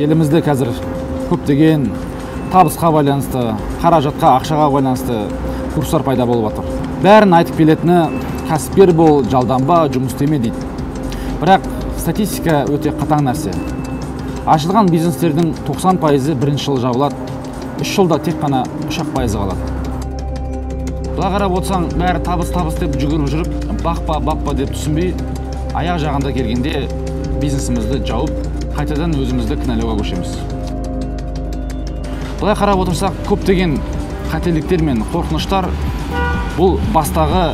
елімізде қазір көптеген табысқа байланысты қаражатқа ақшаға байланысты курстар пайда болып жатыр бәрін айтып келетіні кәсіпкер бол жалданба жұмыс істеме дейді. Бірақ статистика өте қатаң нәрсе. Ашылған бизнестердің 90 пайызы бірінші жылы жабылады үш жылда тек қана үш ақ пайызы қалады. Былай қарап отырсаң бәрі табыс табыс деп жүгіріп жүріп бақпа баппа деп түсінбей аяқ жағында келгенде бизнесімізді жауып қайтадан өзімізді кінәлауға көшеміз. Былай қарап отырсақ көптеген қателіктер мен қорқыныштар бұл бастағы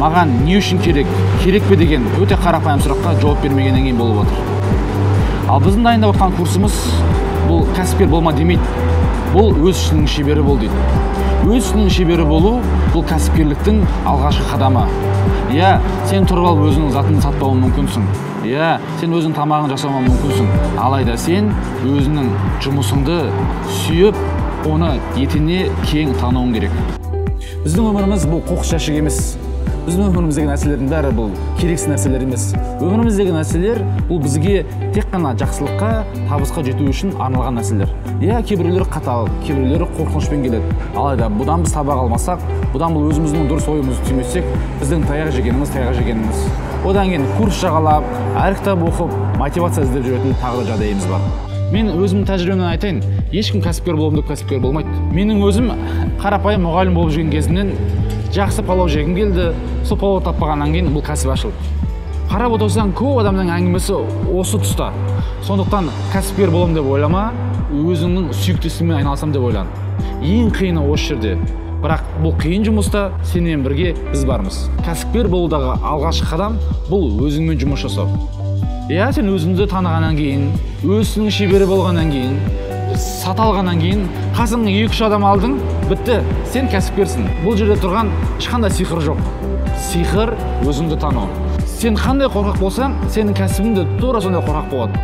маған не үшін керек керек пе деген өте қарапайым сұраққа жауап бермегеннен кейін болып отыр. Ал біздің дайындап отқан курсымыз бұл кәсіпкер болма демейді. Бұл өз ісінің шебері бол дейді. Өз ісінің шебері болу бұл кәсіпкерліктің алғашқы қадамы. Иә сен тұрып алып өзіңнің затыңды сатпауың мүмкінсің. Иә сен өзің тамағын жасауың мүмкінсің. Алайда сен өзіңнің жұмысыңды сүйіп оны етене кең тануың керек. Біздің өміріміз бұл қоқыс жәшік емес. Біздің өміріміздегі нәрселердің бәрі бұл керексіз нәрселер емес. Өміріміздегі нәрселер бұл бізге тек қана жақсылыққа табысқа жету үшін арналған нәрселер. Иә кейбіреулері қатал кейбіреулері қорқынышпен келеді. Алайда бұдан біз сабақ алмасақ бұдан бұл өзіміздің дұрыс ойымызды түймесек біздің таяқ жегеніміз таяқ жегеніміз. Одан кейін курс жағалап әр кітап оқып мотивация іздеп жүретін тағы да жағдайымыз бар. Мен өзімнің тәжірибемнен айтайын ешкім кәсіпкер боламын деп кәсіпкер болмайды. Менің өзім қарапайым мұғалім болып жүрген кезімнен жақсы палау жегім келді сол палау таппағаннан кейін бұл кәсіп ашылды. Қарап отырсаң көп адамның әңгімесі осы тұста. Сондықтан кәсіпкер боламын деп ойлама өзіңнің сүйікті ісіңмен айналысамын деп ойлан. Ең қиыны осы жерде. Бірақ бұл қиын жұмыста сенімен бірге біз бармыз. Кәсіпкер болудағы алғашқы қадам бұл өзіңмен жұмыс жасау. Иә сен өзіңді танығаннан кейін өз ісіңнің шебері болғаннан кейін сата алғаннан кейін қасыңа екі үш адам алдың бітті сен кәсіпкерсің. Бұл жерде тұрған ешқандай сиқыр жоқ. Сиқыр өзіңді тану. Сен қандай қорқақ болсаң сенің кәсібің де тура сондай қорқақ болады.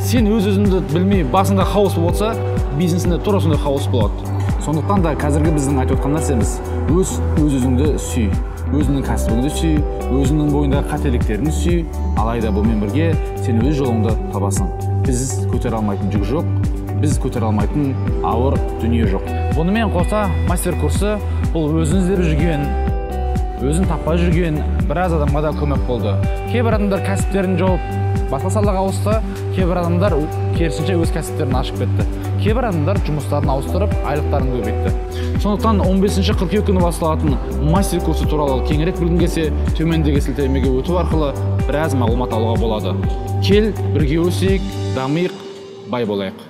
Сен өз өзіңді білмей басыңда хаос отырса бизнесіңде тура сондай хаос болады. Сондықтан да қазіргі біздің айтып отқан нәрсеміз өз өз өзіңді сүй. Өзіңнің кәсібіңді сүй өзіңнің бойындағы қателіктеріңді сүй. Алайда бұмен бірге сен өз жолыңды табасың. Біз көтере алмайтын жүк жоқ. Біз көтере алмайтын ауыр дүние жоқ. Бұнымен қоса мастер курсы бұл өзін іздеп жүрген өзін таппай жүрген біраз адамға да көмек болды. Кейбір адамдар кәсіптерін жауып басқа салаға ауысты кейбір адамдар керісінше өз кәсіптерін ашып кетті. Кейбір адамдар жұмыстарын ауыстырып айлықтарын көбейтті. Сондықтан 15 қыркүйек күні басталатын мастер курсы туралы кеңірек білгің келсе төмендегі сілтемеге өту арқылы біраз мағлұмат алуға болады. Кел бірге өсейік дамиық бай болайық.